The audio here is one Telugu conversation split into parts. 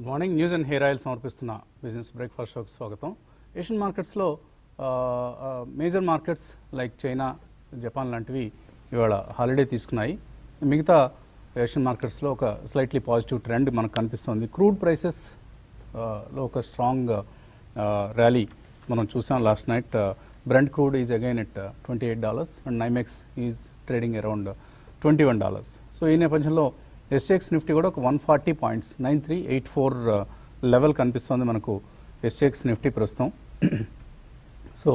Good morning news and hair oil సమర్పిస్తున్న బిజినెస్ బ్రేక్ఫాస్ట్ షోకి స్వాగతం. ఏషియన్ మార్కెట్స్లో major markets like China Japan లాంటివి ఇవాళ హాలిడే తీసుకున్నాయి. మిగతా ఏషియన్ మార్కెట్స్లో ఒక స్లైట్లీ పాజిటివ్ ట్రెండ్ మనకు కనిపిస్తుంది. క్రూడ్ ప్రైసెస్లో ఒక స్ట్రాంగ్ ర్యాలీ మనం చూసాం last night brent crude is again at twenty eight dollars and NYMEX is trading around twenty one dollars so ఈ నేపథ్యంలో ఎస్టెక్స్ నిఫ్టీ కూడా ఒక one forty points nine three eight four level కనిపిస్తుంది మనకు ఎస్టెక్స్ నిఫ్టీ ప్రస్తుతం. So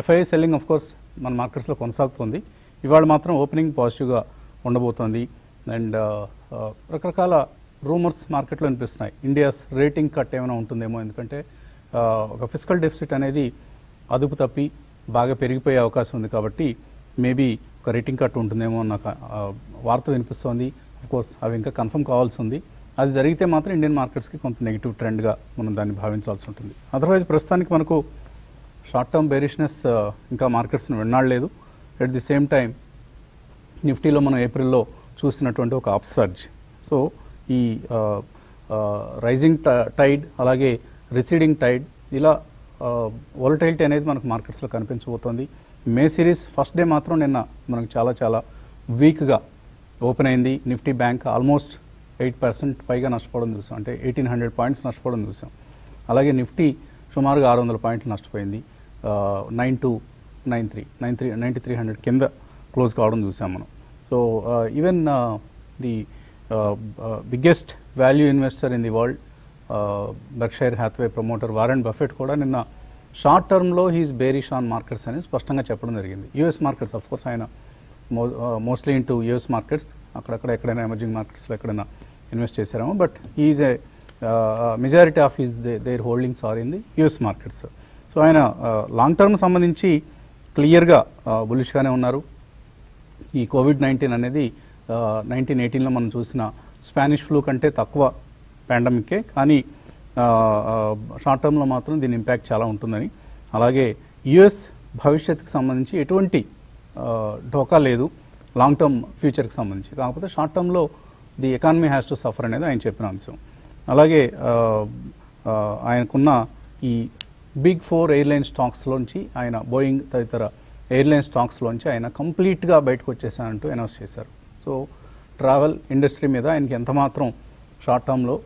FII selling of course మన మార్కెట్స్లో కొనసాగుతుంది. ఇవాళ మాత్రం ఓపెనింగ్ పాజిటివ్గా ఉండబోతోంది. అండ్ uh, uh, రకరకాల రూమర్స్ మార్కెట్లో వినిపిస్తున్నాయి. ఇండియాస్ రేటింగ్ కట్ ఏమైనా ఉంటుందేమో ఎందుకంటే uh, ఒక ఫిజికల్ డెఫిసిట్ అనేది అదుపు తప్పి బాగా పెరిగిపోయే అవకాశం ఉంది కాబట్టి మేబీ ఒక రేటింగ్ కట్ ఉంటుందేమో అన్న వార్త వినిపిస్తోంది. కోర్స్. అవి ఇంకా కన్ఫర్మ్ కావాల్సి ఉంది. అది జరిగితే మాత్రం ఇండియన్ మార్కెట్స్కి కొంత నెగిటివ్ ట్రెండ్గా మనం దాన్ని భావించాల్సి ఉంటుంది. అదర్వైజ్ ప్రస్తుతానికి మనకు షార్ట్ టర్మ్ బేరిష్నెస్ ఇంకా మార్కెట్స్ని వెన్నాడలేదు. ఎట్ ది సేమ్ టైం నిఫ్టీలో మనం ఏప్రిల్లో చూసినటువంటి ఒక అప్సర్జ్ సో ఈ uh, uh, రైజింగ్ టైడ్ అలాగే రిసీడింగ్ టైడ్ ఇలా uh, వాలటైలిటీ అనేది మనకు మార్కెట్స్లో కనిపించబోతోంది. మే సిరీస్ ఫస్ట్ డే మాత్రం నిన్న మనకు చాలా చాలా వీక్గా ఓపెన్ అయింది Nifty bank almost eight percent పైగా నష్టపోవడం చూసాం. అంటే ఎయిటీన్ హండ్రెడ్ పాయింట్స్ నష్టపోవడం చూసాం. అలాగే నిఫ్టీ సుమారుగా ఆరు వందల పాయింట్లు నష్టపోయింది. Nine two nine three nine three ninety three hundred కింద క్లోజ్ కావడం చూసాం మనం. So even the biggest value investor in the world Berkshire Hathaway promoter Warren Buffett కూడా నిన్న షార్ట్ టర్మ్లో హీస్ బేరిష్ ఆన్ మార్కెట్స్ అని స్పష్టంగా చెప్పడం జరిగింది. యూఎస్ మార్కెట్స్ ఆఫ్ కోర్స్ ఆయన మోస్ట్లీ ఇంటూ యూఎస్ మార్కెట్స్ అక్కడక్కడ ఎక్కడైనా ఎమర్జింగ్ మార్కెట్స్లో ఎక్కడైనా invest చేశారేమో. But is a majority of is they their holdings are in the US markets so ఆయన లాంగ్ టర్మ్ సంబంధించి క్లియర్గా బులిష్గానే ఉన్నారు. ఈ కోవిడ్ నైన్టీన్ అనేది నైన్టీన్ ఎయిటీన్లో మనం చూసిన స్పానిష్ ఫ్లూ కంటే తక్కువ పాండమిక్కే కానీ షార్ట్ టర్మ్లో మాత్రం దీని ఇంపాక్ట్ చాలా ఉంటుందని. అలాగే యుఎస్ భవిష్యత్తుకు సంబంధించి ఎటువంటి ఢోకా లేదు. లాంగ్ టర్మ్ ఫ్యూచర్కి సంబంధించి. కాకపోతే షార్ట్ టర్మ్లో the economy has to suffer అనేది ఆయన చెప్పిన అంశం. అలాగే ఆయనకున్న ఈ బిగ్ ఫోర్ ఎయిర్లైన్ స్టాక్స్లోంచి ఆయన బోయింగ్ తదితర ఎయిర్లైన్ స్టాక్స్లోంచి ఆయన కంప్లీట్గా బయటకు వచ్చేసానంటూ అనౌన్స్ చేశారు. సో ట్రావెల్ ఇండస్ట్రీ మీద ఆయనకి ఎంతమాత్రం షార్ట్ టర్మ్లో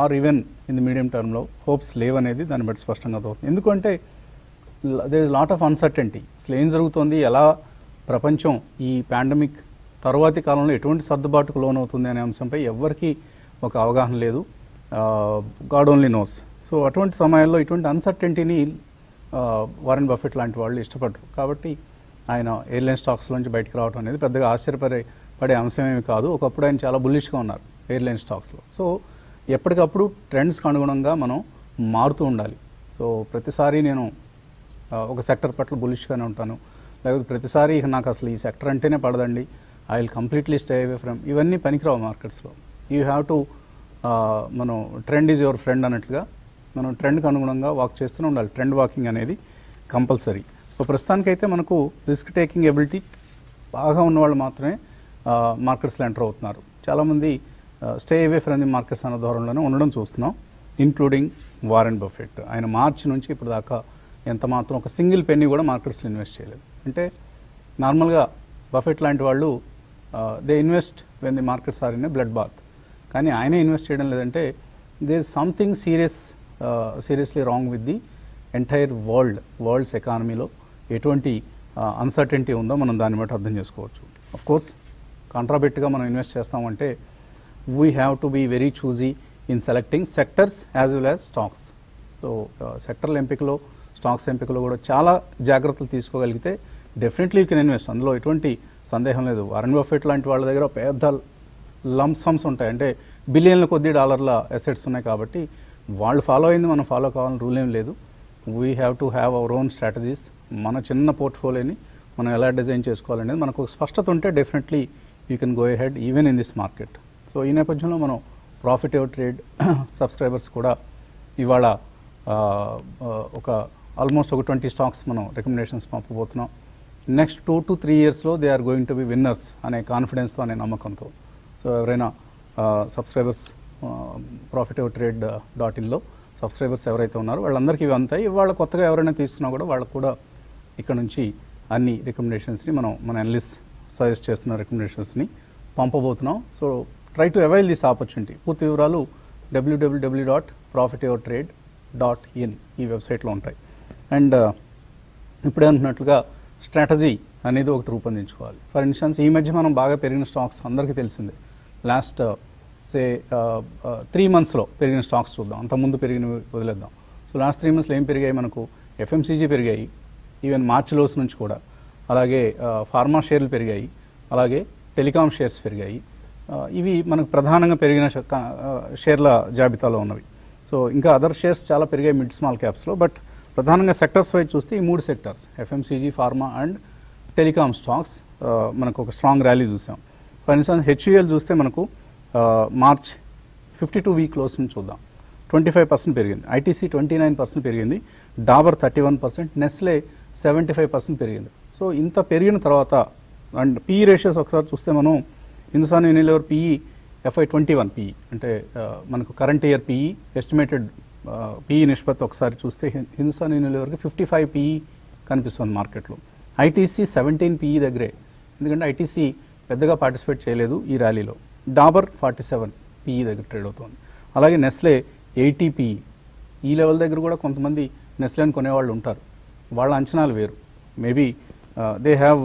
or even in the medium టర్మ్లో హోప్స్ లేవనేది దాన్ని బట్టి స్పష్టంగా అర్థమవుతుంది. ఎందుకంటే there is lot of uncertainty అసలు ఏం జరుగుతోంది? ఎలా ప్రపంచం ఈ పాండమిక్ తర్వాతి కాలంలో ఎటువంటి సర్దుబాటుకు లోనవుతుంది అనే అంశంపై ఎవ్వరికీ ఒక అవగాహన లేదు. God only knows. సో అటువంటి సమయాల్లో ఇటువంటి అన్సర్టెంటీని వారెన్ బఫెట్ లాంటి వాళ్ళు ఇష్టపడరు. కాబట్టి ఆయన ఎయిర్లైన్ స్టాక్స్లోంచి బయటకు రావడం అనేది పెద్దగా ఆశ్చర్యపడే పడే అంశమేమి కాదు. ఒకప్పుడు ఆయన చాలా బుల్లిష్గా ఉన్నారు ఎయిర్లైన్ స్టాక్స్లో. సో ఎప్పటికప్పుడు ట్రెండ్స్కి అనుగుణంగా మనం మారుతూ ఉండాలి. సో ప్రతిసారి నేను ఒక సెక్టర్ పట్ల బులిష్గానే ఉంటాను. లేకపోతే ప్రతిసారి ఇక నాకు అసలు ఈ సెక్టర్ అంటేనే పడదండి. I will completely stay away from ఇవన్నీ పనికిరావు మార్కెట్స్లో యూ హ్యావ్ టు మనం ట్రెండ్ ఈజ్ యువర్ ఫ్రెండ్ అన్నట్లుగా మనం ట్రెండ్కి అనుగుణంగా వాక్ చేస్తూనే ఉండాలి. ట్రెండ్ వాకింగ్ అనేది కంపల్సరీ సో ప్రస్తుతానికైతే మనకు రిస్క్ టేకింగ్ ఎబిలిటీ బాగా ఉన్నవాళ్ళు మాత్రమే మార్కెట్స్లో ఎంటర్ అవుతున్నారు. చాలామంది stay away from the markets అన్న ధోరణిలోనే ఉండడం చూస్తున్నాం ఇంక్లూడింగ్ వారెన్ బఫెట్ ఆయన మార్చి నుంచి ఇప్పుడు దాకా ఎంత మాత్రం ఒక సింగిల్ పెన్నీ కూడా మార్కెట్స్లో ఇన్వెస్ట్ చేయలేదు. అంటే నార్మల్గా బఫెట్ లాంటి వాళ్ళు they invest when the markets are in a blood bath కానీ ఆయనే ఇన్వెస్ట్ చేయడం లేదంటే there something serious seriously wrong with the entire world world's ఎకానమీలో ఎటువంటి అన్సర్టెంటీ ఉందో మనం దాన్ని బట్టి అర్థం చేసుకోవచ్చు. అఫ్ కోర్స్ కాంట్రాబెట్గా మనం ఇన్వెస్ట్ చేస్తామంటే we have to be very choosy in selecting sectors as well as stocks so సెక్టర్ల ఎంపికలో స్టాక్స్ ఎంపికలో కూడా చాలా జాగ్రత్తలు తీసుకోగలిగితే డెఫినెట్లీ యూ కెన్ ఇన్వెస్ట్ అందులో ఎటువంటి సందేహం లేదు. వారన్ బఫెట్ లాంటి వాళ్ళ దగ్గర పెద్ద లంప్ సమ్స్ ఉంటాయి. అంటే బిలియన్ల కొద్ది డాలర్ల అసెట్స్ ఉన్నాయి కాబట్టి వాళ్ళు ఫాలో అయింది మనం ఫాలో కావాలని రూల్ ఏం లేదు. We have to have our own strategies మన చిన్న పోర్ట్ఫోలియోని మనం ఎలా డిజైన్ చేసుకోవాలనేది మనకు ఒక స్పష్టత ఉంటే definitely you can go ahead even in this market so ఈ నేపథ్యంలో మనం ప్రాఫిట్ ఎవర్ ట్రేడ్ సబ్స్క్రైబర్స్ కూడా ఇవాళ ఒక ఆల్మోస్ట్ ఒక ట్వంటీ స్టాక్స్ మనం రికమెండేషన్స్ పంపబోతున్నాం. నెక్స్ట్ టూ టు త్రీ ఇయర్స్లో they are going to be winners అనే కాన్ఫిడెన్స్తో అనే నమ్మకంతో. సో ఎవరైనా సబ్స్క్రైబర్స్ ప్రాఫిట్ ట్రేడ్ డాట్ ఇన్లో సబ్స్క్రైబర్స్ ఎవరైతే ఉన్నారో వాళ్ళందరికీ ఇవి అంతాయి ఇవాళ కొత్తగా ఎవరైనా తీసుకున్నా కూడా వాళ్ళకు కూడా ఇక్కడ నుంచి అన్ని రికమెండేషన్స్ని మనం మన అనలిస్ట్ సజెస్ట్ చేస్తున్న రికమెండేషన్స్ని పంపబోతున్నాం. So try to avail this opportunity పూర్తి వివరాలు WWW dot profit your trade dot in ఈ వెబ్సైట్లో ఉంటాయి. అండ్ ఇప్పుడే అంటున్నట్లుగా స్ట్రాటజీ అనేది ఒకటి రూపొందించుకోవాలి. ఫర్ ఇన్స్టెన్స్ ఈ మధ్య మనం బాగా పెరిగిన స్టాక్స్ అందరికీ తెలిసిందే. లాస్ట్ సే త్రీ మంత్స్లో పెరిగిన స్టాక్స్ చూద్దాం. అంతకుముందు పెరిగినవి వదిలేద్దాం. సో లాస్ట్ త్రీ మంత్స్లో ఏం పెరిగాయి మనకు? ఎఫ్ఎంసీజీ పెరిగాయి. ఈవెన్ మార్చ్ లోస్ నుంచి కూడా. అలాగే ఫార్మా షేర్లు పెరిగాయి. అలాగే టెలికాం షేర్స్ పెరిగాయి. ఇవి మనకు ప్రధానంగా పెరిగిన షేర్ల జాబితాలో ఉన్నవి. సో ఇంకా అదర్ షేర్స్ చాలా పెరిగాయి మిడ్ స్మాల్ క్యాప్స్లో. బట్ ప్రధానంగా సెక్టర్స్ వైజ్ చూస్తే ఈ మూడు sectors FMCG pharma and telecom stocks మనకు ఒక స్ట్రాంగ్ ర్యాలీ చూసాం. ఫర్ ఇన్స్టాన్స్ హెచ్యుఎల్ చూస్తే మనకు March fifty two week close నుంచి చూద్దాం. ట్వంటీ ఫైవ్ పర్సెంట్ పెరిగింది. ఐటీసీ ట్వంటీ నైన్ పర్సెంట్ పెరిగింది. Dabur thirty one percent Nestle seventy five percent పెరిగింది. సో ఇంత పెరిగిన తర్వాత అండ్ పీఈ రేషియోస్ ఒకసారి చూస్తే మనం Hindustan Unilever PE FY twenty one PE అంటే మనకు current year PE estimated PE నిష్పత్తి ఒకసారి చూస్తే హిందుస్థాన్ యూనిలివర్కి ఫిఫ్టీ ఫైవ్ పిఈ కనిపిస్తుంది మార్కెట్లో. ఐటీసీ సెవెంటీన్ పిఈ దగ్గరే. ఎందుకంటే ఐటీసీ పెద్దగా పార్టిసిపేట్ చేయలేదు ఈ ర్యాలీలో. డాబర్ ఫార్టీ సెవెన్ పిఈ దగ్గర ట్రేడ్ అవుతుంది. అలాగే నెస్లే ఎయిటీ పీఈ ఈ లెవెల్ దగ్గర కూడా కొంతమంది నెస్లేని కొనేవాళ్ళు ఉంటారు. వాళ్ళ అంచనాలు వేరు. Maybe they have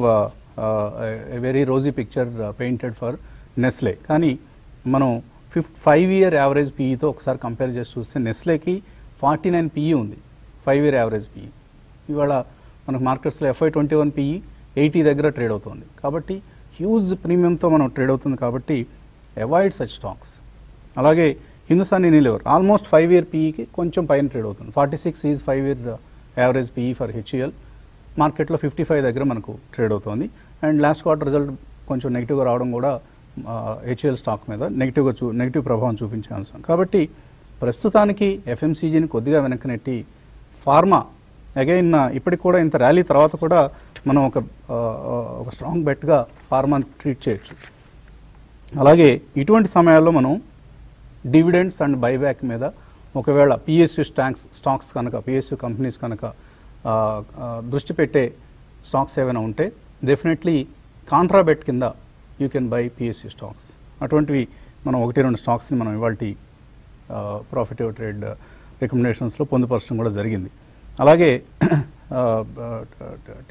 a very rosy picture painted for Nestle కానీ మనం ఫిఫ్త్ ఫైవ్ ఇయర్ యావరేజ్ పీఈతో ఒకసారి కంపేర్ చేసి చూస్తే నెస్లేకి ఫార్టీ నైన్ పీఈ ఉంది. ఫైవ్ ఇయర్ యావరేజ్ పీఈ ఇవాళ మనకు మార్కెట్స్లో FY twenty one PE eighty దగ్గర ట్రేడ్ అవుతుంది. కాబట్టి హ్యూజ్ ప్రీమియంతో మనం ట్రేడ్ అవుతుంది కాబట్టి అవాయిడ్ సచ్ స్టాక్స్ అలాగే Hindustan Unilever almost five year పీఈకి కొంచెం పైన ట్రేడ్ అవుతుంది. Forty six is five year average PE for HUL మార్కెట్లో ఫిఫ్టీ ఫైవ్ దగ్గర మనకు ట్రేడ్ అవుతుంది. అండ్ లాస్ట్ క్వార్టర్ రిజల్ట్ కొంచెం నెగిటివ్గా రావడం కూడా హెచ్ఎల్ స్టాక్ మీద నెగిటివ్గా చూ నెగిటివ్ ప్రభావం చూపించే అంశం కాబట్టి ప్రస్తుతానికి ఎఫ్ఎంసీజీని కొద్దిగా వెనక్కి నెట్టి ఫార్మా అగైన్ ఇప్పటికి కూడా ఇంత ర్యాలీ తర్వాత కూడా మనం ఒక ఒక స్ట్రాంగ్ బెట్గా ఫార్మాని ట్రీట్ చేయొచ్చు. అలాగే ఇటువంటి సమయాల్లో మనం డివిడెండ్స్ అండ్ బైబ్యాక్ మీద ఒకవేళ పిఎస్యు స్టాక్స్ స్టాక్స్ కనుక పిఎస్యు కంపెనీస్ కనుక దృష్టి పెట్టే స్టాక్స్ ఏమైనా ఉంటే డెఫినెట్లీ కాంట్రాబెట్ కింద you can buy PSC stocks. అటువంటివి మనం ఒకటి రెండు స్టాక్స్ని మనం ఇవాళ ప్రాఫిట్ ట్రేడ్ రికమెండేషన్స్లో పొందుపరచడం కూడా జరిగింది. అలాగే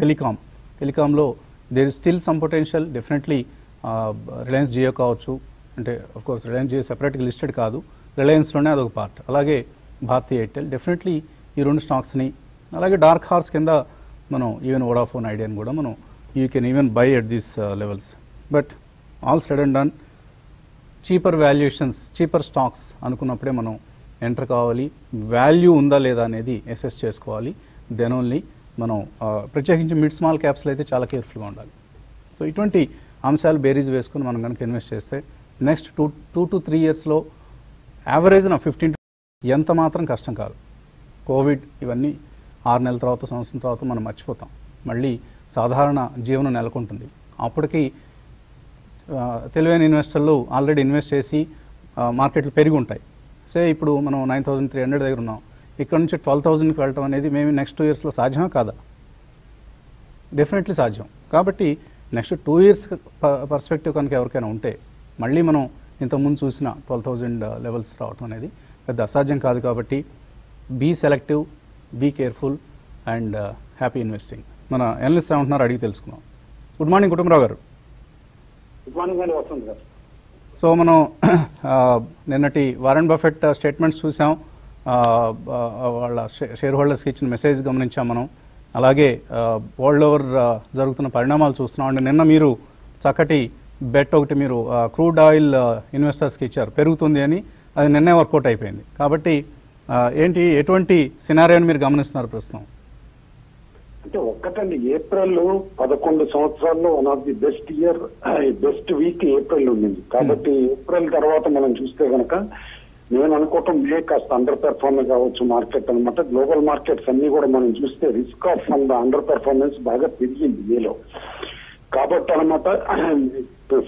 telecom టెలికాంలో there is still some potential definitely Reliance Jio కావచ్చు అంటే ఆఫ్ కోర్స్ రిలయన్స్ జియో సెపరేట్గా లిస్టెడ్ కాదు రిలయన్స్లోనే అదొక పార్ట్ అలాగే భారతీయ ఎయిర్టెల్ డెఫినెట్లీ ఈ రెండు స్టాక్స్ని అలాగే డార్క్ హార్స్ కింద మనం ఈవెన్ వోడాఫోన్ ఐడియాని కూడా మనం you can even buy at these levels but all said and done. Cheaper valuations cheaper stocks అనుకున్నప్పుడే మనం ఎంటర్ కావాలి. వాల్యూ ఉందా లేదా అనేది అసెస్ చేసుకోవాలి. దెన్ ఓన్లీ మనం ప్రత్యేకించి మిడ్ స్మాల్ క్యాప్స్లో అయితే చాలా కేర్ఫుల్గా ఉండాలి. సో ఇటువంటి అంశాలు బేరీజ్ వేసుకుని మనం కనుక ఇన్వెస్ట్ చేస్తే next two two to three ఇయర్స్లో యావరేజ్ నా ఫిఫ్టీన్ ఎంత మాత్రం కష్టం కాదు. కోవిడ్ ఇవన్నీ ఆరు నెలల తర్వాత సంవత్సరం తర్వాత మనం మర్చిపోతాం. మళ్ళీ సాధారణ జీవనం నెలకొంటుంది. అప్పటికి తెలివైన ఇన్వెస్టర్లు ఆల్రెడీ ఇన్వెస్ట్ చేసి మార్కెట్లు పెరిగి ఉంటాయి సే ఇప్పుడు మనం నైన్ థౌసండ్ త్రీ హండ్రెడ్ దగ్గర ఉన్నాం. ఇక్కడ నుంచి ట్వెల్వ్ థౌసండ్కి వెళ్ళటం అనేది మేము నెక్స్ట్ టూ ఇయర్స్లో సాధ్యమా కాదా? డెఫినెట్లీ సాధ్యం. కాబట్టి నెక్స్ట్ టూ ఇయర్స్ పర్స్పెక్టివ్ కనుక ఎవరికైనా ఉంటే మళ్ళీ మనం ఇంతకుముందు చూసిన ట్వెల్వ్ థౌజండ్ లెవెల్స్ రావటం అనేది పెద్ద అసాధ్యం కాదు కాబట్టి be selective be careful and happy investing. మన ఎనలిస్ట్ ఏమంటున్నారు అడిగి తెలుసుకుందాం. గుడ్ మార్నింగ్ కుటుంబరావు గారు. వస్తుంది సో మనం నిన్నటి వారెన్ బఫెట్ స్టేట్మెంట్స్ చూసాం. వాళ్ళ షే- షేర్ హోల్డర్స్కి ఇచ్చిన మెసేజ్ గమనించాం మనం. అలాగే వరల్డ్ ఓవర్ జరుగుతున్న పరిణామాలు చూస్తున్నాం. అండి నిన్న మీరు చక్కటి బెట్ ఒకటి మీరు క్రూడ్ ఆయిల్ ఇన్వెస్టర్స్కి ఇచ్చారు. పెరుగుతుంది అని అది నిన్నే వర్కౌట్ అయిపోయింది. కాబట్టి ఏంటి ఎటువంటి సినారియోని మీరు గమనిస్తున్నారు ప్రస్తుతం? అంటే ఒక్కటండి ఏప్రిల్ పదకొండు సంవత్సరాల్లో one of the best year best week April ఉండింది కాబట్టి ఏప్రిల్ తర్వాత మనం చూస్తే గనక నేను అనుకోవటం మే కాస్త అండర్ పెర్ఫార్మెన్స్ కావచ్చు మార్కెట్ అన్నమాట. గ్లోబల్ మార్కెట్స్ అన్ని కూడా మనం చూస్తే risk off and underperformance బాగా పెరిగింది మేలో కాబట్టి అనమాట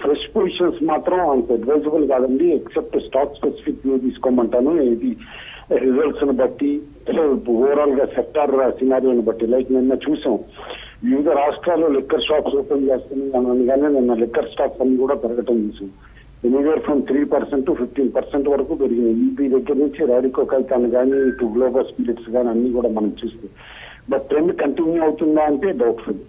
ఫ్రెష్ పొజిషన్స్ మాత్రం అంత అడ్వైజబుల్ కాదండి ఎక్సెప్ట్ స్టాక్ స్పెసిఫిక్ వ్యూ తీసుకోమంటాను. ఇది రిజల్ట్స్ని బట్టి ఓవరాల్గా సెక్టార్ సినారియోని బట్టి లైక్ నిన్న చూసాం వివిధ రాష్ట్రాల్లో లిక్కర్ షాప్స్ ఓపెన్ చేస్తున్నాయి అనగానే నిన్న లిక్కర్ స్టాక్స్ అన్ని కూడా పెరగటం చూసాం. Anywhere from three percent to fifteen percent వరకు పెరిగినాయి. ఈపీ దగ్గర నుంచి రాడికో కైతాన్ కానీ ఇటు గ్లోబల్ స్పిరిట్స్ కానీ అన్ని కూడా మనం చూస్తే. బట్ ట్రెండ్ కంటిన్యూ అవుతుందా అంటే డౌట్ఫుల్.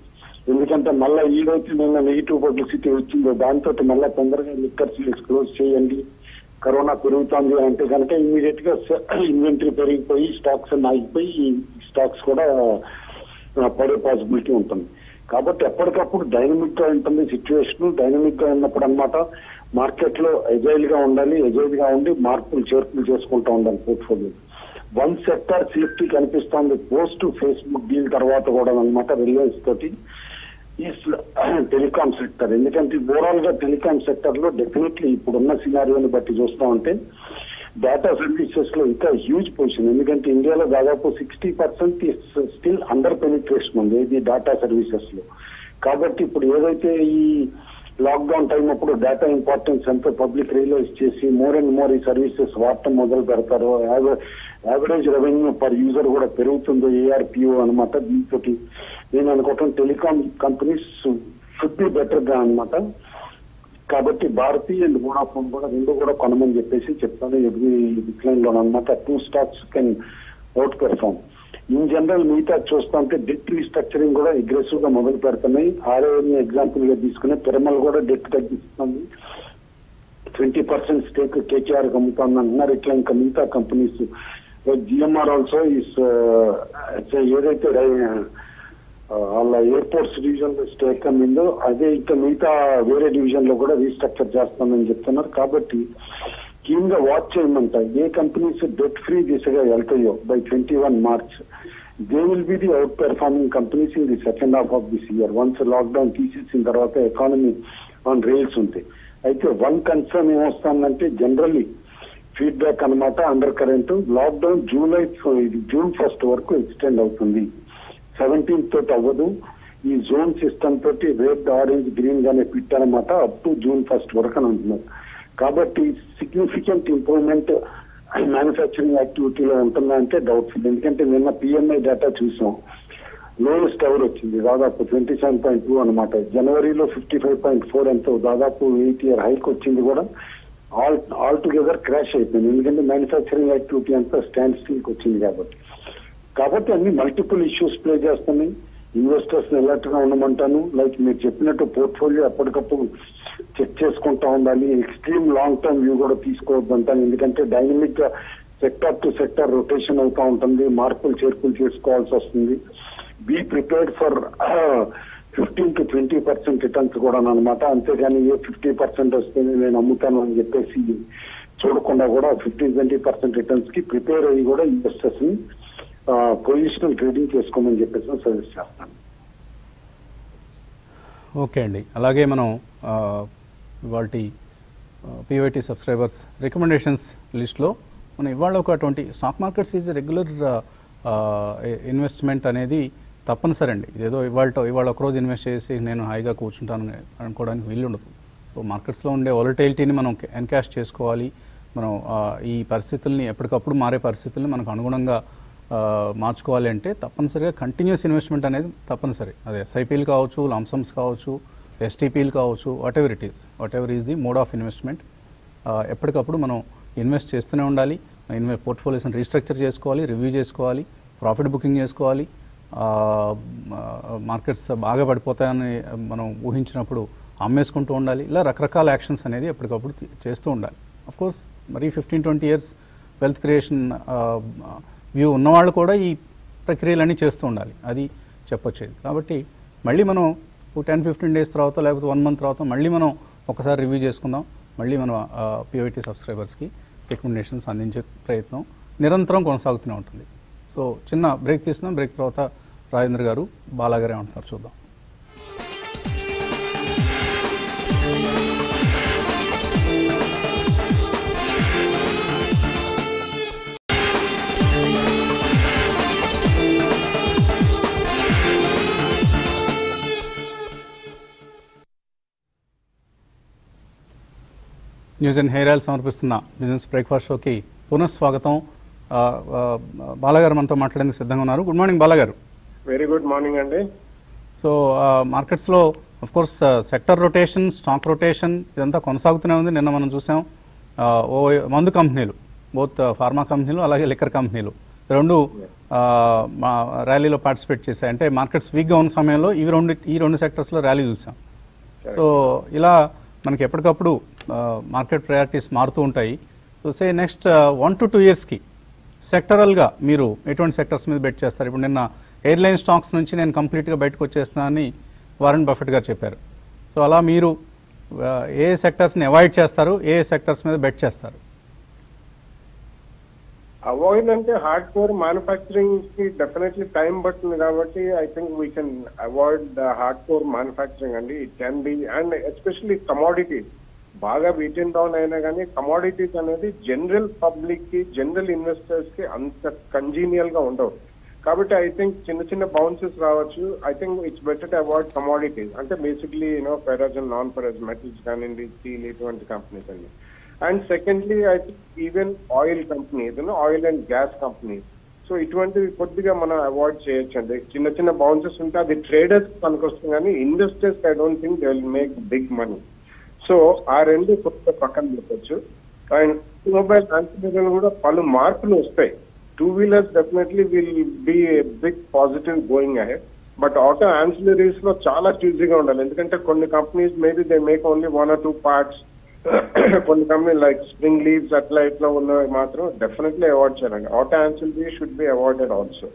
ఎందుకంటే మళ్ళీ ఈడైతే నిన్న నెగిటివ్ పబ్లిసిటీ వచ్చిందో దాంతో మళ్ళీ తొందరగా లిక్కర్ సేల్స్ క్లోజ్ చేయండి. కరోనా పెరుగుతోంది అంటే కనుక ఇమీడియట్గా ఇన్వెంటరీ పెరిగిపోయి స్టాక్స్ అన్ని ఆగిపోయి స్టాక్స్ కూడా పడే పాసిబిలిటీ ఉంటుంది. కాబట్టి ఎప్పటికప్పుడు డైనమిక్గా ఉంటుంది సిచ్యువేషన్ డైనమిక్గా ఉన్నప్పుడు అనమాట మార్కెట్లో ఎజైల్గా ఉండాలి ఎజైల్గా ఉండి మార్పులు చేర్పులు చేసుకుంటూ ఉండాలి పోర్ట్ఫోలియో వన్ సెక్టర్ సేఫ్టీ కనిపిస్తోంది పోస్ట్ ఫేస్బుక్ డీల్ తర్వాత కూడా అనమాట రిలయన్స్ తోటి ఈ టెలికాం సెక్టర్ ఎందుకంటే ఓవరాల్గా టెలికాం సెక్టర్లో డెఫినెట్లీ ఇప్పుడున్న సినారియోని బట్టి చూస్తా ఉంటే డేటా సర్వీసెస్లో ఇంకా హ్యూజ్ పొజిషన్ ఎందుకంటే ఇండియాలో దాదాపు sixty percent still under penetration ఉంది ఇది డేటా సర్వీసెస్లో. కాబట్టి ఇప్పుడు ఏదైతే ఈ లాక్డౌన్ టైం అప్పుడు డేటా ఇంపార్టెన్స్ ఎంతో పబ్లిక్ రియలైజ్ చేసి మోర్ అండ్ మోర్ ఈ సర్వీసెస్ వాడటం మొదలు పెడతారు. యావరేజ్ రెవెన్యూ పర్ యూజర్ కూడా పెరుగుతుందో. ఏఆర్పిఓ అనమాట దీంతో నేను అనుకోవటం టెలికాం కంపెనీస్ షుడ్ బి బెటర్గా అనమాట కాబట్టి భారతీ అండ్ వోడాఫోన్ కూడా రెండు కూడా కొనమని చెప్పేసి చెప్తాను. ఎవ్రీ డిక్లైన్లో అనమాట two stocks can outperform in general మిగతా చూస్తా ఉంటే డెట్ రీస్ట్రక్చరింగ్ కూడా అగ్రెసివ్గా మొదలు పెడుతున్నాయి. ఆర్ఓని ఎగ్జాంపుల్గా తీసుకునే తిరుమల కూడా డెట్ తగ్గిస్తుంది. ట్వంటీ పర్సెంట్ స్టేక్ కేకేఆర్ అమ్ముతాను అంటున్నారు. ఇట్లా ఇంకా మిగతా companies GMR also is uh, ఏదైతే వాళ్ళ ఎయిర్పోర్ట్స్ డివిజన్లో స్టేక్ అమ్మిందో అదే ఇంకా మిగతా వేరే డివిజన్లో కూడా రీస్ట్రక్చర్ చేస్తామని చెప్తున్నారు. కాబట్టి కీన్గా వాచ్ చేయమంట ఏ కంపెనీస్ డెట్ ఫ్రీ దిశగా వెళ్తాయో by twenty one March they will be the outperforming companies in the second half of this year once lockdown తీసేసిన తర్వాత ఎకానమీ ఆన్ రేల్స్ ఉంటాయి అయితే వన్ కన్సర్న్ ఏమొస్తుందంటే జనరల్లీ ఫీడ్బ్యాక్ అనమాట అండర్ కరెంట్ లాక్డౌన్ జూలై ఇది జూన్ ఫస్ట్ వరకు ఎక్స్టెండ్ అవుతుంది. సెవెంటీన్త్ తోటి అవ్వదు. ఈ జోన్ సిస్టమ్ తోటి రెడ్ ఆరెంజ్ గ్రీన్ గానే పెట్టారన్నమాట అప్ టు జూన్ ఫస్ట్ వరకు అని అంటున్నారు. కాబట్టి సిగ్నిఫికెంట్ ఇంప్రూవ్మెంట్ మ్యానుఫ్యాక్చరింగ్ యాక్టివిటీలో ఉంటుందా అంటే డౌట్ఫుల్ ఎందుకంటే నిన్న పిఎంఐ డేటా చూసాం. లోయెస్ట్ స్టవర్ వచ్చింది. దాదాపు ట్వంటీ సెవెన్ పాయింట్ టూ అనమాట జనవరిలో ఫిఫ్టీ ఫైవ్ పాయింట్ ఫోర్ ఎంతో. దాదాపు ఎయిట్ ఇయర్ హైక్ వచ్చింది కూడా. ఆల్ ఆల్ టుగెదర్ క్రాష్ అయిపోయింది. ఎందుకంటే మ్యానుఫ్యాక్చరింగ్ యాక్టివిటీ అంతా స్టాండ్ స్టీల్కి వచ్చింది కాబట్టి. కాబట్టి అన్ని మల్టిపుల్ ఇష్యూస్ ప్లే చేస్తున్నాయి. ఇన్వెస్టర్స్ అలర్ట్గా ఉండమంటాను. లైక్ మీరు చెప్పినట్టు పోర్ట్ఫోలియో ఎప్పటికప్పుడు చెక్ చేసుకుంటా ఉండాలి. ఎక్స్ట్రీమ్ లాంగ్ టర్మ్ వ్యూ కూడా తీసుకోవద్దు అంటాను. ఎందుకంటే డైనమిక్గా సెక్టర్ టు సెక్టర్ రొటేషన్ అవుతా ఉంటుంది. మార్పులు చేర్పులు చేసుకోవాల్సి వస్తుంది. Be prepared for fifteen to twenty percent returns కూడా అనమాట అంతేగాని ఏ ఫిఫ్టీ పర్సెంట్ వస్తుంది నేను అమ్ముతాను అని చెప్పేసి చూడకుండా కూడా ఫిఫ్టీన్ ట్వంటీ పర్సెంట్ రిటర్న్స్కి ప్రిపేర్ అయ్యి కూడా ఇన్వెస్టర్స్ని పొజిషనల్ ట్రేడింగ్ చేసుకోమని చెప్పేసి సజెస్ట్ చేస్తాను. ఓకే అండి. అలాగే మనం ఇవాళ పివైటీ సబ్స్క్రైబర్స్ రికమెండేషన్స్ లిస్ట్లో మనం ఇవాళ ఒక twenty stock markets is regular investment అనేది తప్పనిసరి అండి. ఇదేదో ఇవాళ ఇవాళ ఒకరోజు ఇన్వెస్ట్ చేసి నేను హాయిగా కూర్చుంటాను అనుకోవడానికి వీలు ఉండదు సో మార్కెట్స్లో ఉండే వాలటైలిటీని మనం ఎన్కాష్ చేసుకోవాలి. మనం ఈ పరిస్థితుల్ని ఎప్పటికప్పుడు మారే పరిస్థితుల్ని మనకు అనుగుణంగా మార్చుకోవాలి అంటే తప్పనిసరిగా కంటిన్యూస్ ఇన్వెస్ట్మెంట్ అనేది తప్పనిసరి. అదే ఎస్ఐపీలు కావచ్చు లంసమ్స్ కావచ్చు ఎస్టీపీలు కావచ్చు whatever it is whatever is the mode of investment ఎప్పటికప్పుడు మనం ఇన్వెస్ట్ చేస్తూనే ఉండాలి. ఇన్వెస్ట్ పోర్ట్ఫోలియోస్ని రీస్ట్రక్చర్ చేసుకోవాలి రివ్యూ చేసుకోవాలి ప్రాఫిట్ బుకింగ్ చేసుకోవాలి. మార్కెట్స్ బాగా పడిపోతాయని మనం ఊహించినప్పుడు అమ్మేసుకుంటూ ఉండాలి. ఇలా రకరకాల యాక్షన్స్ అనేది ఎప్పటికప్పుడు చేస్తూ ఉండాలి. అఫ్కోర్స్ మరి fifteen twenty years wealth creation view ఉన్నవాళ్ళు కూడా ఈ ప్రక్రియలన్నీ చేస్తూ ఉండాలి. అది చెప్పొచ్చేది. కాబట్టి మళ్ళీ మనం టెన్ ఫిఫ్టీన్ డేస్ తర్వాత లేకపోతే వన్ మంత్ తర్వాత మళ్ళీ మనం ఒకసారి రివ్యూ చేసుకుందాం. మళ్ళీ మనం పిఓటీ సబ్స్క్రైబర్స్కి రికమెండేషన్స్ అందించే ప్రయత్నం నిరంతరం కొనసాగుతూనే ఉంటుంది. సో చిన్న బ్రేక్ తీసుకుందాం బ్రేక్ తర్వాత రాజేంద్ర గారు బాలాగారే ఉంటున్నారు. చూద్దాం. న్యూస్ అండ్ హెయిర్ ఆయిల్ సమర్పిస్తున్న బిజినెస్ బ్రేక్ఫాస్ట్ షోకి పునఃస్వాగతం బాలగారు మనతో మాట్లాడేందుకు సిద్ధంగా ఉన్నారు. గుడ్ మార్నింగ్ బాలగారు. వెరీ గుడ్ మార్నింగ్ అండి. సో మార్కెట్స్లో of course sector rotation stock rotation ఇదంతా కొనసాగుతూనే ఉంది. నిన్న మనం చూసాం ఓ మందు కంపెనీలు బోత్ ఫార్మా కంపెనీలు అలాగే లిక్కర్ కంపెనీలు రెండు మా ర్యాలీలో పార్టిసిపేట్ చేశాయి. అంటే మార్కెట్స్ వీక్గా ఉన్న సమయంలో ఈ రెండు ఈ రెండు సెక్టర్స్లో ర్యాలీ చూసాం. సో ఇలా మనకి ఎప్పటికప్పుడు మార్కెట్ ప్రయారిటీస్ మారుతూ ఉంటాయి. So say next one to two ఇయర్స్కి సెక్టరల్గా మీరు ఎటువంటి సెక్టర్స్ మీద బెట్ చేస్తారు? ఇప్పుడు నిన్న ఎయిర్లైన్ స్టాక్స్ నుంచి నేను కంప్లీట్గా బయటకు వచ్చేస్తున్నానని వారెన్ బఫెట్ గారు చెప్పారు. సో అలా మీరు ఏ సెక్టర్స్ని అవాయిడ్ చేస్తారు? ఏ సెక్టర్స్ మీద బెట్ చేస్తారు? అవాయిడ్ అంటే హార్డ్ కోర్ మ్యానుఫ్యాక్చరింగ్కి డెఫినెట్లీ టైం పడుతుంది కాబట్టి I think we can avoid the hard core manufacturing అండి. It can be and especially commodities బాగా బీటెన్ డౌన్ అయినా కానీ కమాడిటీస్ అనేది జనరల్ పబ్లిక్కి జనరల్ ఇన్వెస్టర్స్కి అంత కంజీనియల్గా ఉండవు. కాబట్టి ఐ థింక్ చిన్న చిన్న బౌన్సెస్ రావచ్చు. I think it's better to avoid commodities అంటే basically you know ferrous and non ferrous metals కానివ్వండి స్టీల్ ఇటువంటి కంపెనీస్ అండి. And secondly I think even oil companies oil and gas companies so ఇటువంటివి కొద్దిగా మనం అవాయిడ్ చేయొచ్చు అండి చిన్న చిన్న బౌన్సెస్ ఉంటే అది ట్రేడర్స్ పనికొస్తుంది కానీ investors I don't think they will make big money so ఆ రెండు కొత్త పక్కన పెట్టచ్చు. అండ్ మొబైల్ ట్రాన్స్మిషన్ కూడా పలు మార్పులు వస్తాయి. Two wheelers definitely will be big positive going ahead but auto ఆన్సిలరీస్లో చాలా చూజీగా ఉండాలి. ఎందుకంటే కొన్ని companies maybe they make only one or two parts కొన్ని కంపెనీ లైక్ స్ప్రింగ్ లీవ్స్ అట్లా ఇట్లా ఉన్నవి మాత్రం డెఫినెట్లీ అవాయిడ్ చేయాలండి. Auto ancillary should be avoided also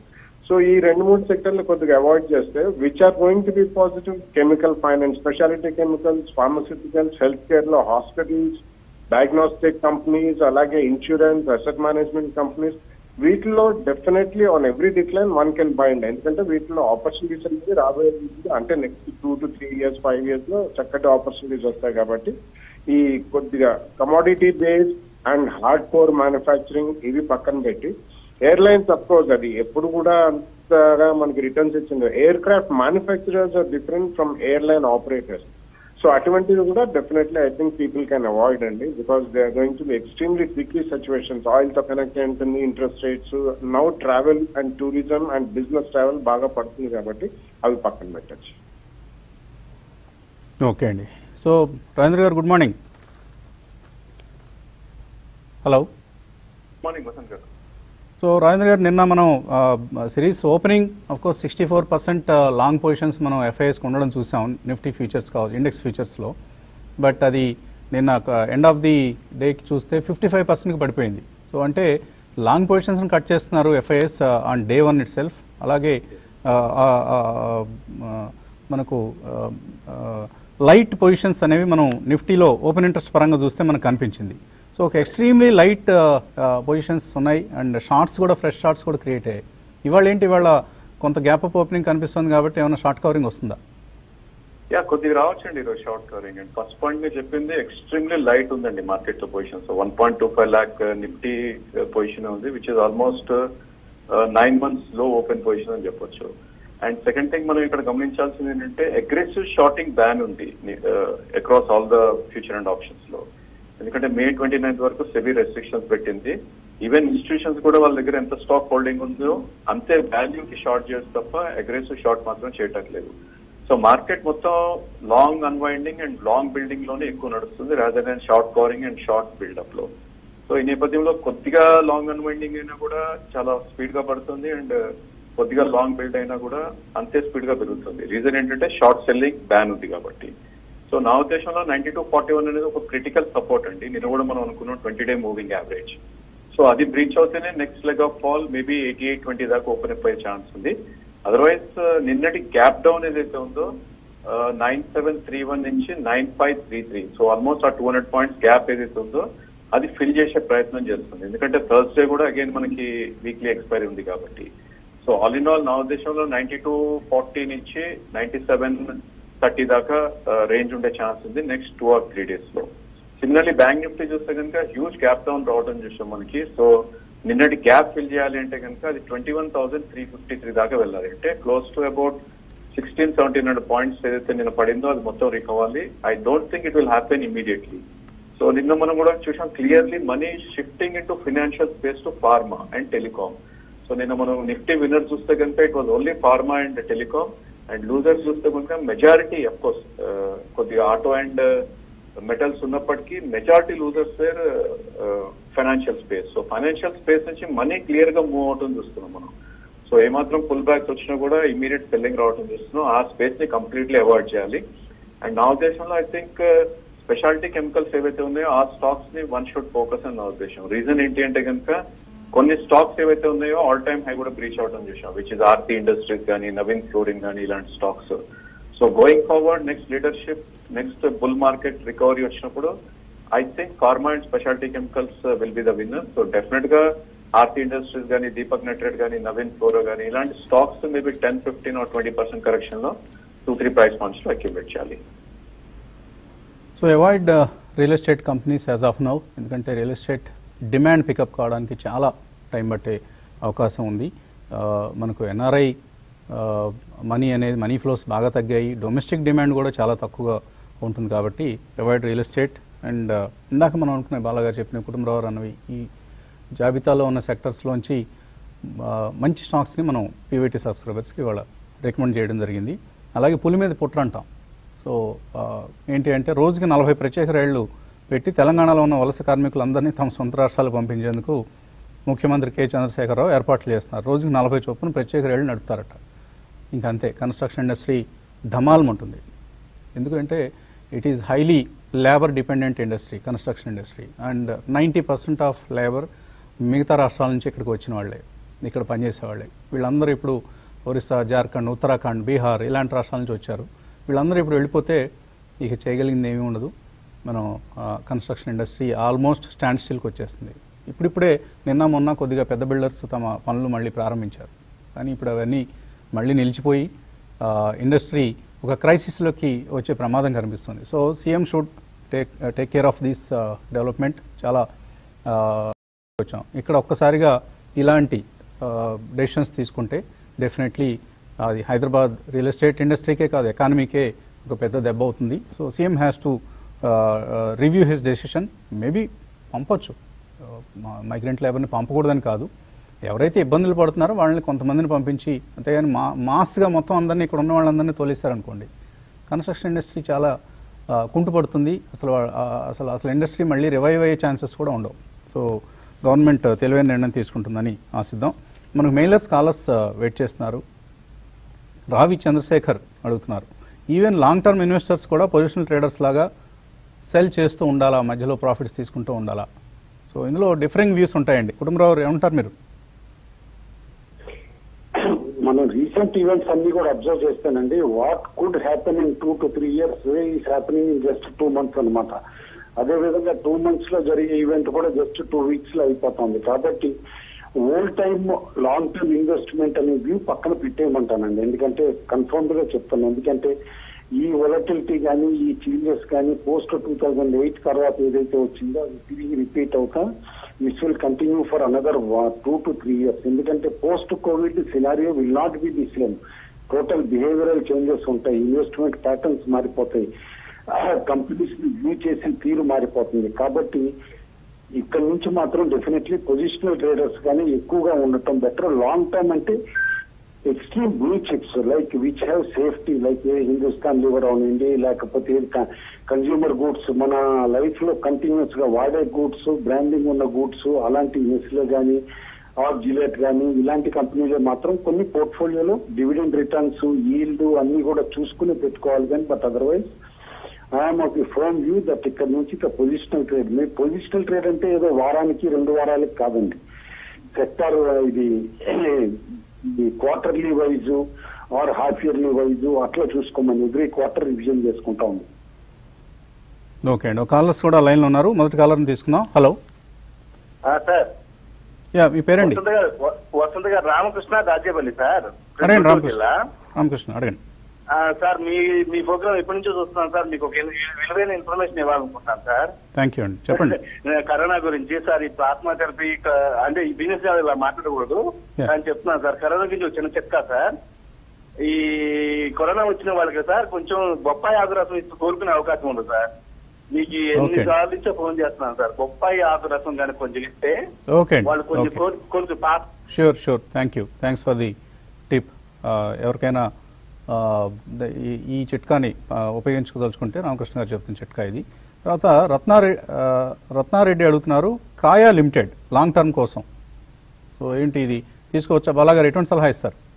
so ఈ రెండు మూడు సెక్టర్లు కొద్దిగా అవాయిడ్ చేస్తే which are going to be positive chemical finance speciality chemicals pharmaceuticals health కేర్లో hospitals diagnostic companies అలాగే ఇన్సూరెన్స్ అసెట్ మేనేజ్మెంట్ కంపెనీస్ వీటిలో definitely on every decline one can bind ఎందుకంటే వీటిలో ఆపర్చునిటీస్ అనేది రాబోయే అంటే next two to three years five ఇయర్స్లో చక్కటి ఆపర్చునిటీస్ వస్తాయి కాబట్టి ఈ కొద్దిగా commodity based and hard core manufacturing ఇవి పక్కన పెట్టి ఎయిర్లైన్స్ అఫ్కోర్స్ అది ఎప్పుడు కూడా అంతగా మనకి రిటర్న్స్ ఇచ్చింది. Aircraft manufacturers are different from airline operators so అటువంటివి కూడా definitely I think people can avoid అండి because they are going to be extremely tricky situations ఆయిల్తో కనెక్ట్ అయి ఉంటుంది interest rates now travel and tourism and business travel బాగా పడుతుంది కాబట్టి అవి పక్కన పెట్టచ్చు. ఓకే అండి. So Rajendra garu good morning. Hello. Morning Vasanth garu. So Rajendra garu నిన్న మనం series opening course sixty four percent long positions మనం ఎఫ్ఐఎస్కి ఉండడం చూసాం నిఫ్టీ ఫ్యూచర్స్ కావచ్చు ఇండెక్స్ ఫ్యూచర్స్లో బట్ అది నిన్న ఎండ్ ఆఫ్ ది డేకి చూస్తే ఫిఫ్టీ ఫైవ్ పర్సెంట్కి పడిపోయింది. సో అంటే లాంగ్ పొజిషన్స్ని కట్ చేస్తున్నారు FIs on day one itself అలాగే మనకు లైట్ పొజిషన్స్ అనేవి మనం నిఫ్టీలో ఓపెన్ ఇంట్రెస్ట్ పరంగా చూస్తే మనకు కనిపించింది. సో ఒక ఎక్స్ట్రీమ్లీ లైట్ పొజిషన్స్ ఉన్నాయి. అండ్ షార్ట్స్ కూడా ఫ్రెష్ షార్ట్స్ కూడా క్రియేట్ అయ్యాయి. ఇవాళ ఏంటి? ఇవాళ కొంత గ్యాప్ అప్ ఓపెనింగ్ కనిపిస్తుంది కాబట్టి ఏమైనా షార్ట్ కవరింగ్ వస్తుందా? యా కొద్దిగా రావచ్చండి ఈరోజు short covering. And first point మీరు చెప్పింది ఎక్స్ట్రీమ్లీ లైట్ ఉందండి మార్కెట్లో position so one point two five lakh uh, Nifty uh, position ఉంది విచ్ ఇస్ ఆల్మోస్ట్ నైన్ మంత్స్లో ఓపెన్ పొజిషన్ అని చెప్పొచ్చు. అండ్ సెకండ్ థింగ్ మనం ఇక్కడ గమనించాల్సింది ఏంటంటే అగ్రెసివ్ షార్టింగ్ బ్యాన్ ఉంది across all the future and ఆప్షన్స్లో. ఎందుకంటే మే ట్వంటీ నైన్త్ వరకు సెబీ రెస్ట్రిక్షన్స్ పెట్టింది. ఈవెన్ ఇన్స్టిట్యూషన్స్ కూడా వాళ్ళ దగ్గర ఎంత స్టాక్ హోల్డింగ్ ఉందో అంతే వాల్యూకి షార్ట్ చేయొచ్చు తప్ప అగ్రెసివ్ షార్ట్ మాత్రం చేయటం లేదు సో మార్కెట్ మొత్తం లాంగ్ అన్వైండింగ్ అండ్ లాంగ్ బిల్డింగ్లోనే ఎక్కువ నడుస్తుంది rather than short covering and short బిల్డప్లో. So ఈ నేపథ్యంలో కొద్దిగా లాంగ్ అన్వైండింగ్ అయినా కూడా చాలా స్పీడ్గా పడుతుంది. అండ్ కొద్దిగా లాంగ్ బిల్డ్ అయినా కూడా అంతే స్పీడ్గా పెరుగుతుంది. రీజన్ ఏంటంటే షార్ట్ సెల్లింగ్ బ్యాన్ ఉంది కాబట్టి. సో నా ఉద్దేశంలో నైన్టీ టూ ఫార్టీ వన్ అనేది ఒక క్రిటికల్ సపోర్ట్ అండి. నేను కూడా మనం అనుకున్నాం twenty day moving average so అది breach అవుతేనే next leg of fall maybe eighty eight twenty దాకా ఓపెన్ అయిపోయే ఛాన్స్ ఉంది. అదర్వైజ్ uh, నిన్నటి గ్యాప్ డౌన్ ఏదైతే ఉందో నైన్ సెవెన్ త్రీ వన్ నుంచి nine five three three so almost ఆ టూ హండ్రెడ్ పాయింట్స్ గ్యాప్ ఏదైతే ఉందో అది ఫిల్ చేసే ప్రయత్నం చేస్తుంది. ఎందుకంటే థర్స్డే కూడా అగైన్ మనకి వీక్లీ ఎక్స్పైరీ ఉంది కాబట్టి. సో ఆల్ ఇన్ ఆల్ నా ఉద్దేశంలో నైన్టీ టూ ఫార్టీ నుంచి నైన్టీ సెవెన్ థర్టీ దాకా uh, రేంజ్ ఉండే ఛాన్స్ ఉంది నెక్స్ట్ టూ ఆర్ త్రీ డేస్లో. సిమిలర్లీ బ్యాంక్ నిఫ్టీ చూస్తే కనుక హ్యూజ్ గ్యాప్ డౌన్ రావడం చూసాం మనకి. సో నిన్నటి గ్యాప్ ఫిల్ చేయాలి అంటే కనుక అది twenty one thousand three fifty three దాకా వెళ్ళాలి. అంటే close to about sixteen seventeen hundred points ఏదైతే నిన్న పడిందో అది మొత్తం రికవాలి I don't think it will happen immediately so నిన్న మనం కూడా చూసాం clearly money shifting in to financial space to pharma and telecom so నిన్న మనం నిఫ్టీ విన్నర్ చూస్తే కనుక it was only pharma and telecom and loser చూస్తే కనుక మెజారిటీ అఫ్ కోర్స్ కొద్దిగా ఆటో అండ్ మెటల్స్ ఉన్నప్పటికీ majority losers were financial space so financial space నుంచి మనీ క్లియర్గా మూవ్ అవటం చూస్తున్నాం మనం. సో ఏమాత్రం పుల్ బ్యాక్స్ వచ్చినా కూడా ఇమీడియట్ సెల్లింగ్ రావటం చూస్తున్నాం. ఆ స్పేస్ని కంప్లీట్లీ అవాయిడ్ చేయాలి. అండ్ నా ఉద్దేశంలో ఐ థింక్ స్పెషాలిటీ కెమికల్స్ ఏవైతే ఉన్నాయో ఆ స్టాక్స్ని వన్ షుడ్ ఫోకస్ అని నా ఉద్దేశం. రీజన్ ఏంటి అంటే కనుక కొన్ని స్టాక్స్ ఏవైతే ఉన్నాయో ఆల్ టైమ్ హై కూడా బ్రీచ్ అవడం చూసాం విచ్ ఇస్ ఆర్తి ఇండస్ట్రీస్ కానీ నవీన్ ఫ్లోరింగ్ కానీ ఇలాంటి stocks so going forward next leadership next bull market recovery వచ్చినప్పుడు I think pharma and speciality chemicals will be the winner so డెఫినెట్గా ఆర్తి ఇండస్ట్రీస్ కానీ దీపక్ నెట్రేట్ కానీ నవీన్ ఫ్లోరో కానీ ఇలాంటి stocks maybe ten fifteen or twenty percent కరెక్షన్లో two three price పాయింట్స్లో అక్యుమిలేట్ చేయాలి. So avoid real estate companies as of now ఎందుకంటే రియల్ ఎస్టేట్ డిమాండ్ పికప్ కావడానికి చాలా టైం పట్టే అవకాశం ఉంది. మనకు ఎన్ఆర్ఐ మనీ అనేది మనీ ఫ్లోస్ బాగా తగ్గాయి. డొమెస్టిక్ డిమాండ్ కూడా చాలా తక్కువగా ఉంటుంది కాబట్టి ప్రొవైడ్ రియల్ ఎస్టేట్ అండ్ ఇందాక మనం అనుకునే బాలగారు చెప్పిన కుటుంబరావు అన్నవి ఈ జాబితాలో ఉన్న సెక్టర్స్లోంచి మంచి స్టాక్స్ని మనం పీవీటీ సబ్స్క్రైబర్స్కి ఇవాళ రికమెండ్ చేయడం జరిగింది. అలాగే పులి మీద పుట్ర అంటాం సో ఏంటి అంటే రోజుకి నలభై ప్రత్యేక రైళ్ళు పెట్టి తెలంగాణలో ఉన్న వలస కార్మికులందరినీ తమ సొంత రాష్ట్రాలు పంపించేందుకు ముఖ్యమంత్రి కె. చంద్రశేఖరరావు ఏర్పాట్లు చేస్తున్నారు. రోజుకి నలభై చొప్పున ప్రత్యేక రైళ్ళు నడుపుతారట. ఇంకంతే అంతే కన్స్ట్రక్షన్ ఇండస్ట్రీ ధమాలం ఉంటుంది ఎందుకంటే it is highly labour dependent industry construction industry. And ninety percent of labour మిగతా రాష్ట్రాల నుంచి ఇక్కడికి వచ్చిన వాళ్ళే ఇక్కడ పనిచేసేవాళ్ళే వీళ్ళందరూ ఇప్పుడు ఒరిస్సా జార్ఖండ్ ఉత్తరాఖండ్ బీహార్ ఇలాంటి రాష్ట్రాల నుంచి వచ్చారు. వీళ్ళందరూ ఇప్పుడు వెళ్ళిపోతే ఇక చేయగలిగింది ఏమీ ఉండదు. మనం కన్స్ట్రక్షన్ ఇండస్ట్రీ ఆల్మోస్ట్ స్టాండ్ స్టిల్కి వచ్చేస్తుంది. ఇప్పుడిప్పుడే నిన్న మొన్న కొద్దిగా పెద్ద బిల్డర్స్ తమ పనులు మళ్ళీ ప్రారంభించారు. కానీ ఇప్పుడు అవన్నీ మళ్ళీ నిలిచిపోయి ఇండస్ట్రీ ఒక క్రైసిస్లోకి వచ్చే ప్రమాదం కనిపిస్తుంది. So CM should take take care of this development చాలా వచ్చాం. ఇక్కడ ఒక్కసారిగా ఇలాంటి డెసిషన్స్ తీసుకుంటే డెఫినెట్లీ అది హైదరాబాద్ రియల్ ఎస్టేట్ ఇండస్ట్రీకే కాదు ఎకానమీకే ఒక పెద్ద దెబ్బ అవుతుంది. So CM has to review his decision maybe పంపొచ్చు. మైగ్రెంట్ లేబర్ని పంపకూడదని కాదు. ఎవరైతే ఇబ్బందులు పడుతున్నారో వాళ్ళని కొంతమందిని పంపించి అంతేగాని మా మాస్గా మొత్తం అందరినీ ఇక్కడ ఉన్న వాళ్ళందరినీ తోలేశారనుకోండి కన్స్ట్రక్షన్ ఇండస్ట్రీ చాలా కుంటుపడుతుంది. అసలు అసలు అసలు ఇండస్ట్రీ మళ్ళీ రివైవ్ అయ్యే ఛాన్సెస్ కూడా ఉండవు. సో గవర్నమెంట్ తెలివైన నిర్ణయం తీసుకుంటుందని ఆశిద్దాం. మనకు మెయిలర్స్ కాలర్స్ వెయిట్ చేస్తున్నారు. రావి చంద్రశేఖర్ అడుగుతున్నారు. ఈవెన్ లాంగ్ టర్మ్ ఇన్వెస్టర్స్ కూడా పొజిషనల్ ట్రేడర్స్ లాగా సెల్ చేస్తూ ఉండాలా మధ్యలో ప్రాఫిట్స్ తీసుకుంటూ ఉండాలా? సో ఇందులో డిఫరెంట్ వ్యూస్ ఉంటాయండి. కుటుంబరావు ఏమంటారు మీరు? మనం రీసెంట్ ఈవెంట్స్ అన్ని కూడా అబ్జర్వ్ చేస్తానండి. What could happen in two to three years is happening in just two months అనమాట అదే విధంగా టూ మంత్స్లో జరిగే ఈవెంట్ కూడా జస్ట్ టూ వీక్స్లో అయిపోతుంది. కాబట్టి old time long term investment అనే వ్యూ పక్కన పెట్టేయమంటానండి. ఎందుకంటే కన్ఫర్మ్డ్గా చెప్తాను. ఎందుకంటే ఈ వొలటిలిటీ కానీ ఈ చేంజెస్ కానీ పోస్ట్ టూ థౌజండ్ ఎయిట్ తర్వాత ఏదైతే వచ్చిందో అది తిరిగి రిపీట్ అవుతా this will continue for another two to three years ఎందుకంటే post covid scenario will not be the same total behavioural changes ఉంటాయి ఇన్వెస్ట్మెంట్ ప్యాటర్న్స్ మారిపోతాయి. కంపెనీస్ వ్యూ చేసిన తీరు మారిపోతుంది. కాబట్టి ఇక్కడ నుంచి మాత్రం డెఫినెట్లీ పొజిషనల్ ట్రేడర్స్ కానీ ఎక్కువగా ఉండటం బెటర్ లాంగ్ టర్మ్ అంటే extreme blue chips like which have safety like a Hindustan Lever అవునండి లేకపోతే కన్జ్యూమర్ గూడ్స్ మన లైఫ్లో కంటిన్యూస్గా వాడే గూడ్స్ బ్రాండింగ్ ఉన్న గూడ్స్ అలాంటి మెస్లో కానీ ఆర్ జిలెట్ కానీ ఇలాంటి కంపెనీలు మాత్రం కొన్ని పోర్ట్ఫోలియోలో డివిడెండ్ రిటర్న్స్ ఈల్డ్ అన్ని కూడా చూసుకుని పెట్టుకోవాలి కానీ but otherwise I'm of the firm view that ఇక్కడ నుంచి ఇక పొజిషనల్ ట్రేడ్ మీ పొజిషనల్ ట్రేడ్ అంటే ఏదో వారానికి రెండు వారాలకి కాదండి. సెక్టార్ ఇది quarterly wise or half yearly wise అట్లా చూసుకోమని ఎవ్రీ క్వార్టర్ రివిజన్ చేసుకుంటా ఉంది ఓకే అండి. కాలర్స్ కూడా లైన్లో ఉన్నారు. మొదటి కాలర్ని తీసుకుందాం. Hello sir. యా మీ పేరండి వసంత గారు రామకృష్ణ రాజ్యపల్లి సార్. రామకృష్ణ అడగండి. సార్ మీ మీ ప్రోగ్రామ్ ఎప్పటి నుంచో చూస్తున్నాను సార్. మీకు ఒక విలు- విలువైన ఇన్ఫర్మేషన్ ఇవ్వాలనుకుంటున్నాను సార్. థ్యాంక్ యూ అండి. చెప్పండి. కరోనా గురించి సార్ ఈ ప్లాస్మా థెరపీ అంటే ఈ బిజినెస్ ఇలా మాట్లాడకూడదు. అని చెప్తున్నాను సార్. కరోనా గురించి చిన్న చెప్తా సార్. ఈ కరోనా వచ్చిన వాళ్ళకి సార్ కొంచెం బొప్పాయి ఆకు రసం ఇచ్చి కోలుకునే అవకాశం ఉంది సార్. మీకు Okay. ఎన్నిసార్లు నుంచో ఫోన్ చేస్తున్నాను సార్. బొప్పాయి ఆకు రసం కానీ కొంచెం ఇస్తే ఓకే వాళ్ళు కొంచెం ఓకే కోరి- కొంచెం పాత sure sure thank you thanks for the tip ఎవరికైనా ఈ- చిట్కాని ఉపయోగించుకోదలుచుకుంటే రామకృష్ణ గారు చెప్తున్న చిట్కా ఇది. తర్వాత రత్నారెడ్డి రత్నారెడ్డి అడుగుతున్నారు కాయా లిమిటెడ్ లాంగ్ టర్మ్ కోసం. సో ఏంటి ఇది? తీసుకోవచ్చా? బాలాగారు ఎటువంటి సలహా ఇస్తారు?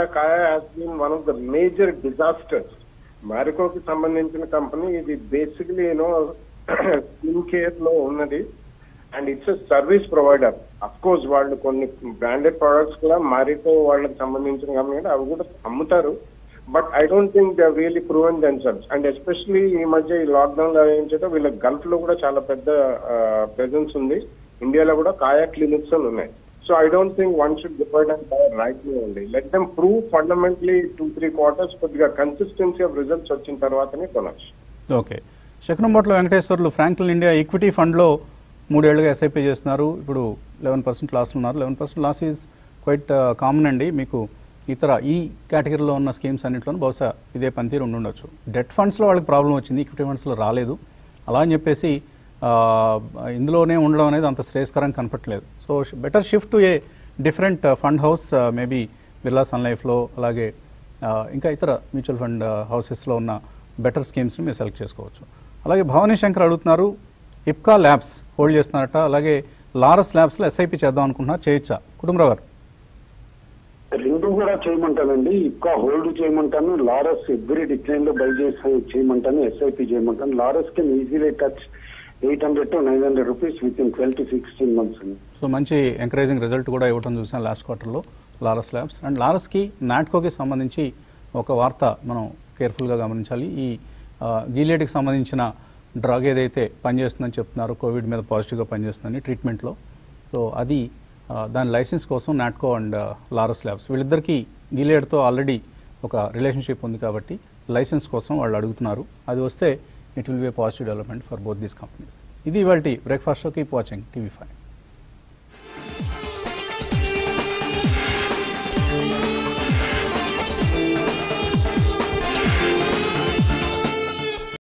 Has one of the major disasters మ్యారికోకి సంబంధించిన కంపెనీ ఇది బేసిక్లీ యూనో స్కిన్ కేర్లో ఉన్నది. And it's service provider of course వాళ్ళు కొన్ని బ్రాండెడ్ ప్రొడక్ట్స్ కూడా మారికో వాళ్ళకి సంబంధించిన కంపెనీ అవి కూడా అమ్ముతారు. But I don't think they really proven themselves and especially ఈ మధ్య ఈ లాక్డౌన్లో ఏంటంటే వీళ్ళ గల్ఫ్లో కూడా చాలా పెద్ద ప్రెజెన్స్ ఉంది. ఇండియాలో కూడా కాయా క్లినిక్స్ అని ఉన్నాయి. So I don't think one should depend and right మీ ఉంది let them prove fundamentally two three quarters కొద్దిగా కన్సిస్టెన్సీ ఆఫ్ రిజల్ట్స్ వచ్చిన తర్వాతనే కొనచ్చు okay Sakunambotla Venkateswarlu Franklin India equity ఫండ్లో మూడేళ్ళుగా ఎస్ఐపీ చేస్తున్నారు. ఇప్పుడు లెవెన్ పర్సెంట్ లాస్ ఉన్నారు. Eleven percent loss is quite common అండి. మీకు ఇతర ఈ కేటగిరీలో ఉన్న స్కీమ్స్ అన్నింటిలోనూ బహుశా ఇదే పనితీరు ఉండి ఉండొచ్చు. డెట్ ఫండ్స్లో వాళ్ళకి ప్రాబ్లం వచ్చింది. ఈక్విటీ ఫండ్స్లో రాలేదు. అలా అని చెప్పేసి ఇందులోనే ఉండడం అనేది అంత శ్రేయస్కరం కనపట్లేదు so better shift to a different fund house maybe Birla Sun లైఫ్లో అలాగే ఇంకా ఇతర మ్యూచువల్ ఫండ్ హౌసెస్లో ఉన్న బెటర్ స్కీమ్స్ని మీరు సెలెక్ట్ చేసుకోవచ్చు. అలాగే భవానీ శంకర్ అడుగుతున్నారు ఇప్కా ల్యాబ్స్ హోల్డ్ చేస్తున్నారట. అలాగే లారస్ ల్యాబ్స్లో ఎస్ఐపి చేద్దాం అనుకుంటున్నారు చేయొచ్చా? కుటుంబరావు గారు. రెండు కూడా చేయమంటానండి. ఇంకా హోల్డ్ చేయమంటాను. లారస్ ఎవ్రీ డిక్లైన్లో బై చేసి చేయమంటాను. SIP చేయమంటాను. Laurus can easily touch eight hundred to nine hundred rupees with in twelve to sixteen months so మంచి ఎంకరేజింగ్ రిజల్ట్ కూడా ఇవ్వడం చూసాం లాస్ట్ క్వార్టర్లో లారస్ ల్యాబ్స్. అండ్ లారస్కి నాట్కోకి సంబంధించి ఒక వార్త మనం కేర్ఫుల్గా గమనించాలి. ఈ గీలేటికి సంబంధించిన డ్రగ్ ఏదైతే పనిచేస్తుందని చెప్తున్నారు కోవిడ్ మీద పాజిటివ్గా పనిచేస్తుందని ట్రీట్మెంట్లో. సో అది దాని లైసెన్స్ కోసం నాట్కో అండ్ లారస్ ల్యాబ్స్. వీళ్ళిద్దరికీ గిలేడ్తో ఆల్రెడీ ఒక రిలేషన్షిప్ ఉంది కాబట్టి లైసెన్స్ కోసం వాళ్ళు అడుగుతున్నారు. అది వస్తే it will be positive development for both these companies. ఇది ఇవాళ breakfast show keep watching TV five.